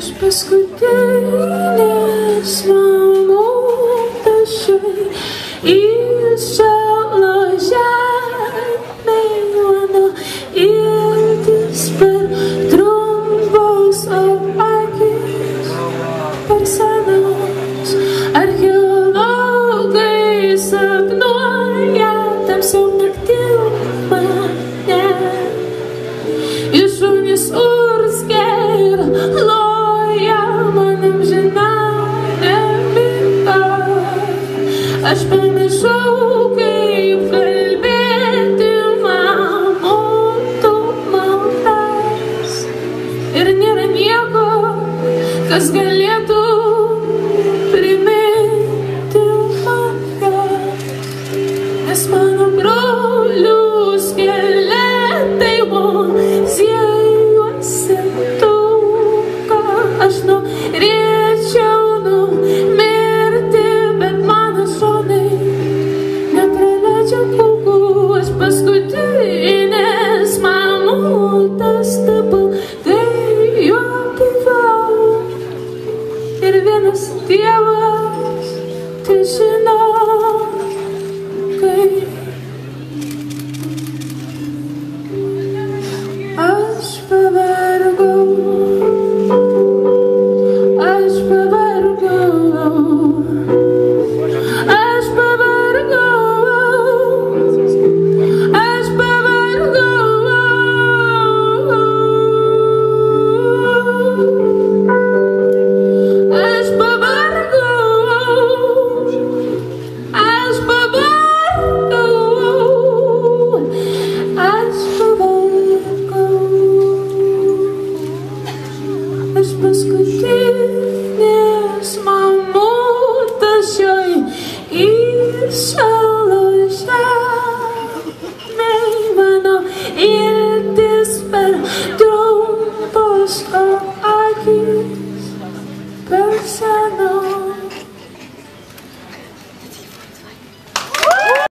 Aš paskutinės mamotas šiai įšalo žemė mano iltis per trumpos akis. Per senos archeologai sapnuoja tamsiom naktim mane. Ir šunys urzgia Aš pamiršau, kaip kalbėti mamotų maldas. Ir nėra nieko, kas galėtų apenas te amas, te ensinas. Aš paskutinės mamutas įšalo žemėj mano iltis per trumpos akis per senos